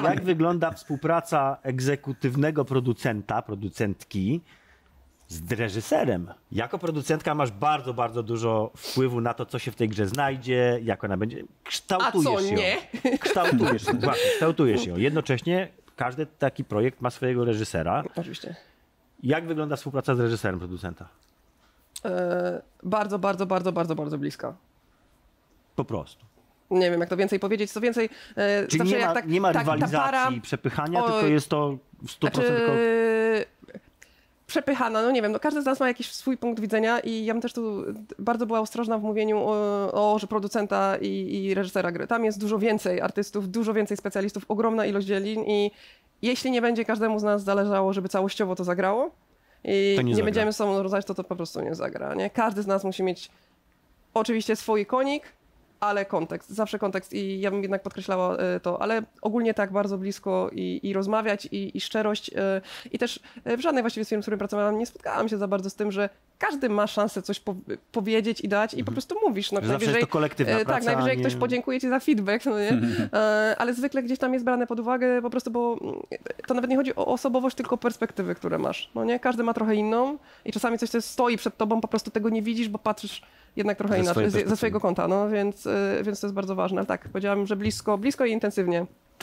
Jak wygląda współpraca egzekutywnego producenta, producentki z reżyserem? Jako producentka masz bardzo, bardzo dużo wpływu na to, co się w tej grze znajdzie, jak ona będzie. Kształtujesz A co, ją. nie? Kształtujesz, właśnie, kształtujesz ją. Jednocześnie każdy taki projekt ma swojego reżysera. Oczywiście. Jak wygląda współpraca z reżyserem producenta? E, bardzo, bardzo, bardzo, bardzo, bardzo blisko. Po prostu. Nie wiem, jak to więcej powiedzieć. Co więcej, e, Czyli zawsze nie ma, tak, nie ma tak, rywalizacji, para, przepychania, Oj. tylko jest to w 100% Znaczy, przepychana, no nie wiem, no każdy z nas ma jakiś swój punkt widzenia i ja bym też tu bardzo była ostrożna w mówieniu o, o że producenta i, i reżysera gry. Tam jest dużo więcej artystów, dużo więcej specjalistów, ogromna ilość dziedzin i jeśli nie będzie każdemu z nas zależało, żeby całościowo to zagrało i To nie nie, będziemy sobą rozmawiać, to to po prostu nie zagra, nie? Każdy z nas musi mieć oczywiście swój konik, ale kontekst, zawsze kontekst i ja bym jednak podkreślała e, to, ale ogólnie tak bardzo blisko i, i rozmawiać i, i szczerość e, i też e, w żadnej właściwie z firm, z którym pracowałam, nie spotkałam się za bardzo z tym, że każdy ma szansę coś po, powiedzieć i dać i po prostu mówisz. No, Mhm. Zawsze jest to kolektywna e, praca, Tak, najwyżej nie- ktoś podziękuje ci za feedback, no nie? Ale zwykle gdzieś tam jest brane pod uwagę po prostu, bo mm, to nawet nie chodzi o osobowość, tylko perspektywy, które masz, no nie? Każdy ma trochę inną i czasami coś, co stoi przed tobą, po prostu tego nie widzisz, bo patrzysz jednak trochę Ze inaczej, ze, swojego kąta, no więc, y, więc to jest bardzo ważne. Ale tak, powiedziałam, że blisko, blisko i intensywnie.